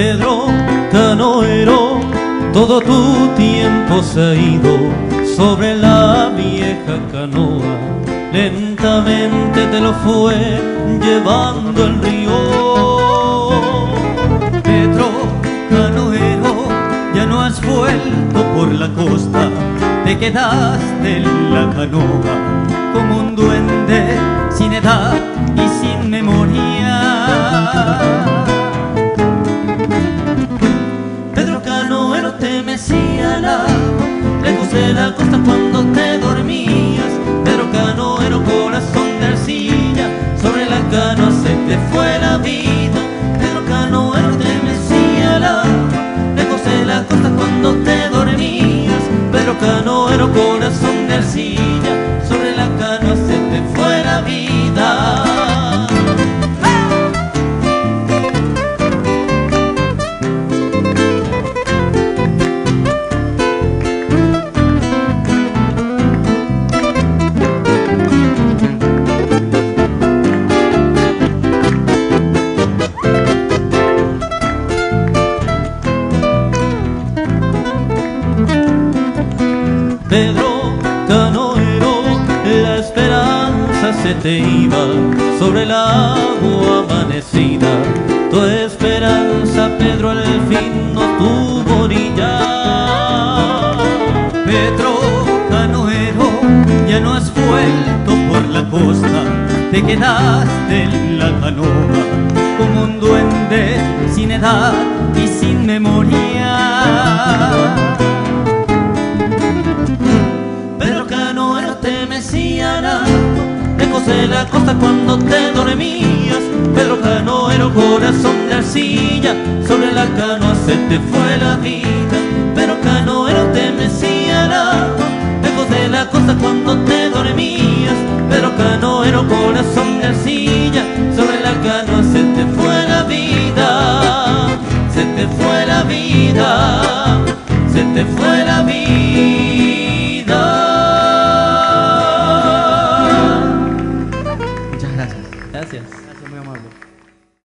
Pedro Canoero, todo tu tiempo se ha ido sobre la vieja canoa. Lentamente te lo fue llevando el río. Pedro Canoero, ya no has vuelto por la costa, te quedaste en la canoa como un duende sin edad y sin memoria. Lejos de la costa cuando te dormías. Pedro Canoero, corazón de arcilla, sobre la canoa se te fue la vida. Pedro Canoero te mecía al agua, lejos de la costa cuando te dormías. Pedro Canoero, corazón de arcilla, se te iba sobre el agua amanecida. Tu esperanza, Pedro, al fin no tuvo orilla. Pedro Canoero, ya no has vuelto por la costa, te quedaste en la canoa como un duende sin edad y sin memoria. Pedro Canoero te agua, lejos de la costa cuando te dormías. Pedro Canoero, corazón de arcilla, sobre la canoa se te fue la vida. Pedro Canoero te mecía al agua, lejos de la costa cuando te dormías. Pedro Canoero, corazón de arcilla, sobre la canoa se te fue la vida. Se te fue la vida, se te fue la vida.